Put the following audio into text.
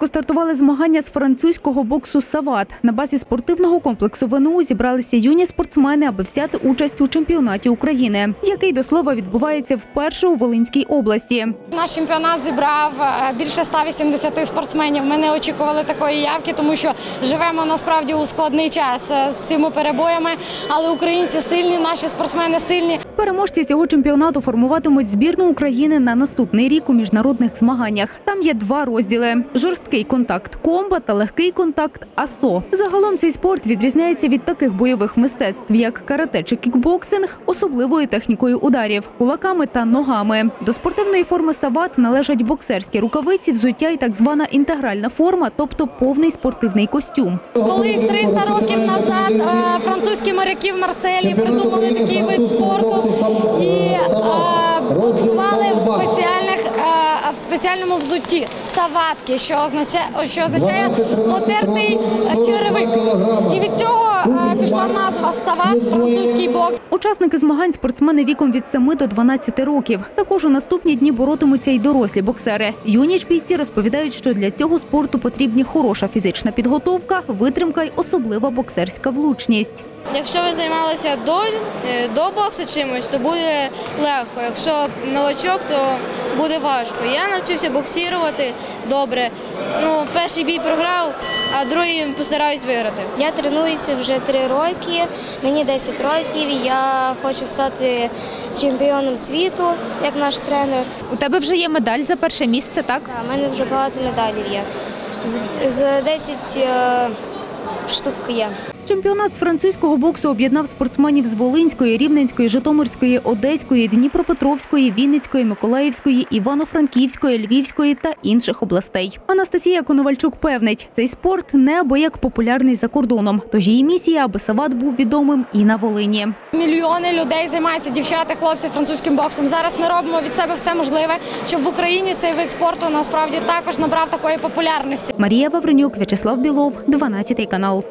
Луцьку стартували змагання з французького боксу Сават. На базі спортивного комплексу ВНУ зібралися юні спортсмени, аби взяти участь у чемпіонаті України, який до слова відбувається вперше у Волинській області. Наш чемпіонат зібрав е, більше 180 спортсменів. Ми не очікували такої явки, тому що живемо насправді у складний час е, з цими перебоями. Але українці сильні, наші спортсмени сильні. Переможці цього чемпіонату формуватимуть збірну України на наступний рік у міжнародних змаганнях. Там є два розділи: жорсткий контакт комба та легкий контакт АСО. Загалом цей спорт відрізняється від таких бойових мистецтв, як карате чи кікбоксинг, особливою технікою ударів, кулаками та ногами. До спортивної форми сават належать боксерські рукавиці, взуття і так звана інтегральна форма, тобто повний спортивний костюм. Колись 300 років назад е, французькі моряки в Марселі придумали такий вид спорту спеціальному взутті саватки, що означає, що означає потертий е, черевик. І від цього е, пішла назва сават, французький бокс. Учасники змагань спортсмени віком від 7 до 12 років. Також у наступні дні боротимуться й дорослі боксери. Юні ж бійці розповідають, що для цього спорту потрібні хороша фізична підготовка, витримка й особлива боксерська влучність. Якщо ви займалися до, е, до боксу чимось, то буде легко. Якщо новачок, то буде важко. Я навчився боксувати добре. Ну, перший бій програв, а другий постараюсь виграти. Я тренуюся вже три роки, мені 10 років. і Я хочу стати чемпіоном світу, як наш тренер. У тебе вже є медаль за перше місце, так? У мене вже багато медалів є. З, з 10 е, штук є. Чемпіонат з французького боксу об'єднав спортсменів з Волинської, Рівненської, Житомирської, Одеської, Дніпропетровської, Вінницької, Миколаївської, Івано-Франківської, Львівської та інших областей. Анастасія Коновальчук певнить, цей спорт неабияк популярний за кордоном. Тож її місія, аби Сават був відомим і на Волині. Мільйони людей займаються дівчата, хлопці французьким боксом. Зараз ми робимо від себе все можливе, щоб в Україні цей вид спорту насправді також набрав такої популярності. Марія Вавренюк, В'ячеслав Білов, 12 канал.